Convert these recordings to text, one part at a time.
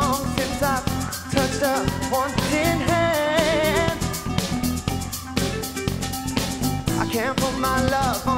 long since I've touched her hand. I can't put my love on.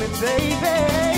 me, baby.